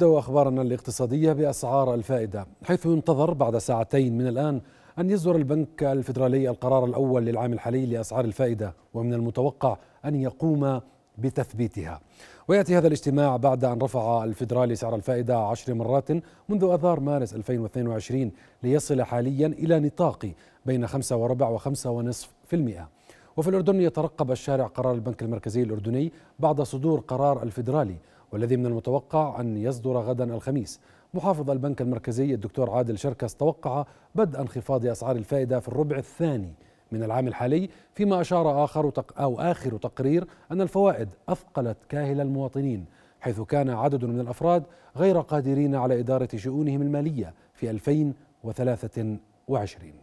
نبدأ أخبارنا الاقتصادية بأسعار الفائدة. حيث ينتظر بعد ساعتين من الآن أن يصدر البنك الفيدرالي القرار الأول للعام الحالي لأسعار الفائدة ومن المتوقع أن يقوم بتثبيتها. ويأتي هذا الاجتماع بعد أن رفع الفيدرالي سعر الفائدة عشر مرات منذ أذار مارس 2022 ليصل حاليا إلى نطاق بين خمسة وربع وخمسة ونصف في المئة. وفي الأردن يترقب الشارع قرار البنك المركزي الأردني بعد صدور قرار الفيدرالي والذي من المتوقع أن يصدر غدا الخميس. محافظ البنك المركزي الدكتور عادل شركس توقع بدء انخفاض أسعار الفائدة في الربع الثاني من العام الحالي فيما أشار آخر أو آخر تقرير أن الفوائد أثقلت كاهل المواطنين حيث كان عدد من الأفراد غير قادرين على إدارة شؤونهم المالية في 2023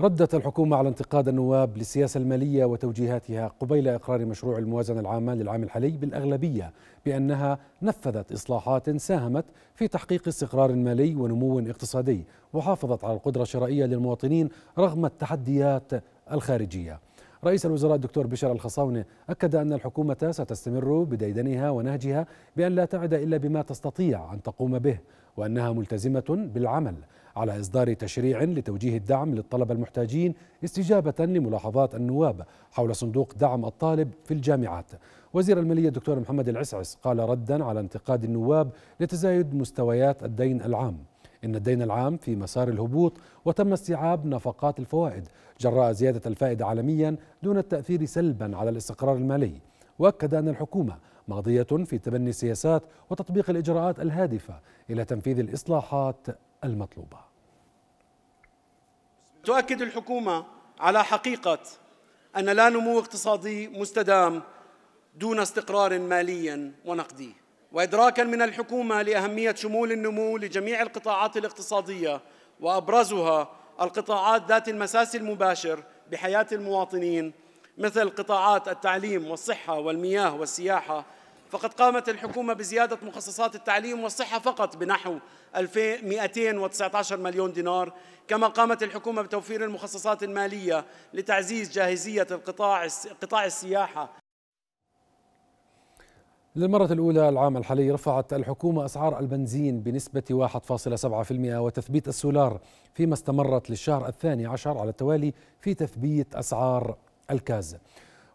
ردت الحكومة على انتقاد النواب للسياسة المالية وتوجيهاتها قبيل إقرار مشروع الموازنة العامة للعام الحالي بالأغلبية بأنها نفذت إصلاحات ساهمت في تحقيق استقرار مالي ونمو اقتصادي وحافظت على القدرة الشرائية للمواطنين رغم التحديات الخارجية. رئيس الوزراء الدكتور بشر الخصاونة أكد أن الحكومة ستستمر بديدنها ونهجها بأن لا تعد إلا بما تستطيع أن تقوم به وأنها ملتزمة بالعمل على إصدار تشريع لتوجيه الدعم للطلبة المحتاجين استجابة لملاحظات النواب حول صندوق دعم الطالب في الجامعات. وزير المالية الدكتور محمد العسعس قال ردا على انتقاد النواب لتزايد مستويات الدين العام. إن الدين العام في مسار الهبوط وتم استيعاب نفقات الفوائد جراء زيادة الفائدة عالميا دون التأثير سلبا على الاستقرار المالي وأكد أن الحكومة ماضية في تبني السياسات وتطبيق الإجراءات الهادفة إلى تنفيذ الإصلاحات المطلوبة. تؤكد الحكومة على حقيقة أن لا نمو اقتصادي مستدام دون استقرار مالي ونقدي وادراكا من الحكومة لأهمية شمول النمو لجميع القطاعات الاقتصادية وأبرزها القطاعات ذات المساس المباشر بحياة المواطنين مثل قطاعات التعليم والصحة والمياه والسياحة. فقد قامت الحكومة بزيادة مخصصات التعليم والصحة فقط بنحو 2219 مليون دينار كما قامت الحكومة بتوفير المخصصات المالية لتعزيز جاهزية القطاع قطاع السياحة. للمرة الأولى العام الحالي رفعت الحكومة أسعار البنزين بنسبة 1.7% وتثبيت السولار فيما استمرت للشهر الثاني عشر على التوالي في تثبيت أسعار الكاز.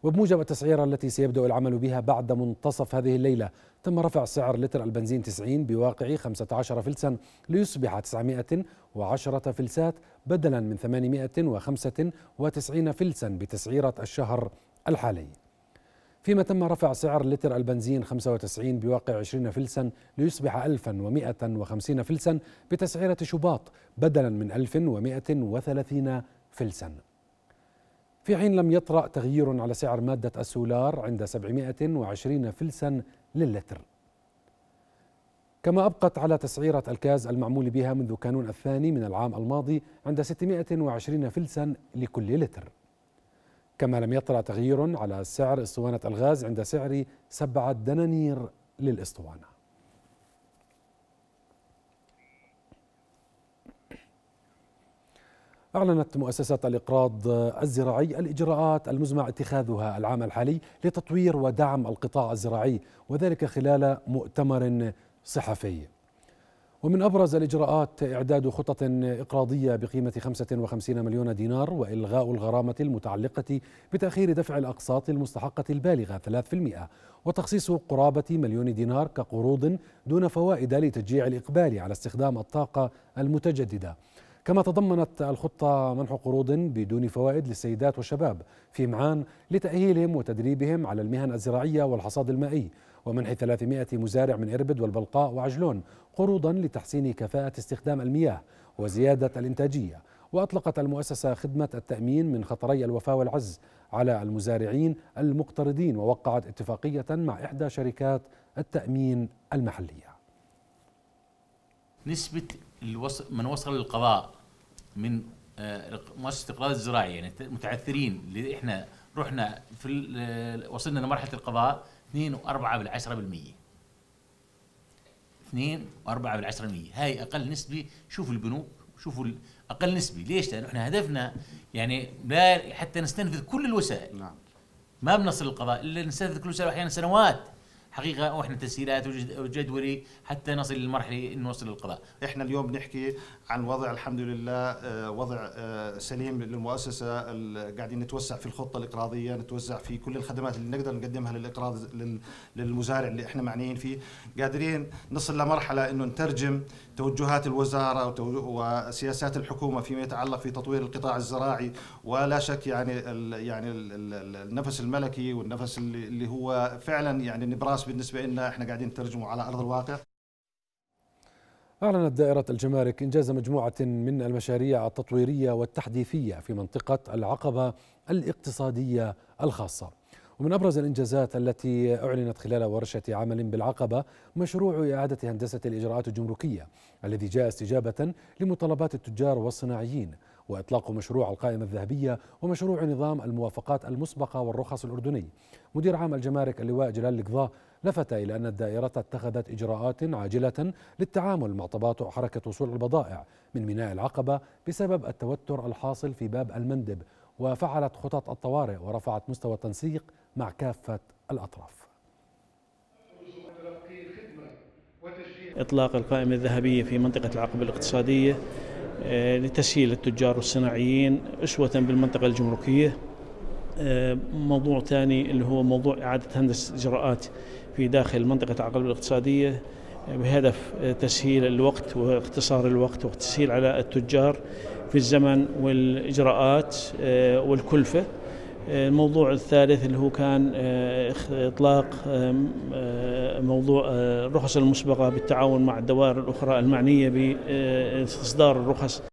وبموجب التسعيرة التي سيبدأ العمل بها بعد منتصف هذه الليلة تم رفع سعر لتر البنزين 90 بواقع 15 فلسا ليصبح 910 فلسات بدلا من 895 فلسا بتسعيرة الشهر الحالي. فيما تم رفع سعر لتر البنزين 95 بواقع 20 فلسا ليصبح 1150 فلسا بتسعيرة شباط بدلا من 1130 فلسا. في حين لم يطرأ تغيير على سعر مادة السولار عند 720 فلسا للتر. كما أبقت على تسعيرة الكاز المعمول بها منذ كانون الثاني من العام الماضي عند 620 فلسا لكل لتر. كما لم يطرأ تغيير على سعر اسطوانة الغاز عند سعر سبعة دنانير للاسطوانة. أعلنت مؤسسة الإقراض الزراعي الإجراءات المزمع اتخاذها العام الحالي لتطوير ودعم القطاع الزراعي وذلك خلال مؤتمر صحفي. ومن أبرز الإجراءات إعداد خطط إقراضية بقيمة 55 مليون دينار وإلغاء الغرامة المتعلقة بتأخير دفع الأقساط المستحقة البالغة 3% وتخصيص قرابة مليون دينار كقروض دون فوائد لتشجيع الإقبال على استخدام الطاقة المتجددة. كما تضمنت الخطة منح قروض بدون فوائد للسيدات والشباب في معان لتأهيلهم وتدريبهم على المهن الزراعية والحصاد المائي ومنح 300 مزارع من إربد والبلقاء وعجلون قروضا لتحسين كفاءة استخدام المياه وزيادة الإنتاجية. وأطلقت المؤسسة خدمة التأمين من خطري الوفاة والعز على المزارعين المقترضين ووقعت اتفاقية مع إحدى شركات التأمين المحلية. نسبة من وصل للقضاء من آه، مؤسسة الاقراض الزراعي يعني متعثرين اللي إحنا رحنا في وصلنا لمرحلة القضاء 2 و4 بالعشرة بالمية. 2 و4 بالعشرة بالمية. هاي أقل نسبة. شوفوا البنوك شوفوا أقل نسبة. ليش؟ لأنه إحنا هدفنا يعني لا حتى نستنفذ كل الوسائل. نعم. ما بنصل للقضاء إلا نستنفذ كل الوسائل أحيانا سنوات. حقيقة وإحنا تسهيلات وجدولي حتى نصل للمرحلة نوصل للقضاء. إحنا اليوم بنحكي عن وضع الحمد لله آه، وضع آه، سليم للمؤسسة قاعدين نتوسع في الخطة الإقراضية نتوسع في كل الخدمات اللي نقدر نقدمها للإقراض للمزارع اللي إحنا معنيين فيه. قادرين نصل لمرحلة إنه نترجم توجهات الوزارة وسياسات الحكومة فيما يتعلق في تطوير القطاع الزراعي ولا شك يعني يعني ال النفس الملكي والنفس اللي هو فعلا يعني نبراس بالنسبة لنا إحنا قاعدين نترجمه على أرض الواقع. أعلنت دائرة الجمارك إنجاز مجموعة من المشاريع التطويرية والتحديثية في منطقة العقبة الاقتصادية الخاصة. ومن أبرز الإنجازات التي أعلنت خلال ورشة عمل بالعقبة مشروع إعادة هندسة الإجراءات الجمركية الذي جاء استجابة لمطالبات التجار والصناعيين وإطلاق مشروع القائمة الذهبية ومشروع نظام الموافقات المسبقة والرخص الأردني. مدير عام الجمارك اللواء جلال القضاء لفت إلى أن الدائرة اتخذت إجراءات عاجلة للتعامل مع تباطؤ حركة وصول البضائع من ميناء العقبة بسبب التوتر الحاصل في باب المندب وفعلت خطط الطوارئ ورفعت مستوى التنسيق مع كافة الأطراف. إطلاق القائمة الذهبية في منطقة العقبة الاقتصادية آه، لتسهيل التجار والصناعيين أسوة بالمنطقة الجمركية. آه، موضوع ثاني اللي هو موضوع إعادة هندسة الإجراءات في داخل منطقة العقبة الاقتصادية. آه، بهدف تسهيل الوقت واختصار الوقت وتسهيل على التجار في الزمن والإجراءات والكلفة. الموضوع الثالث اللي هو كان إطلاق موضوع الرخص المسبقة بالتعاون مع الدوائر الأخرى المعنية بإصدار الرخص.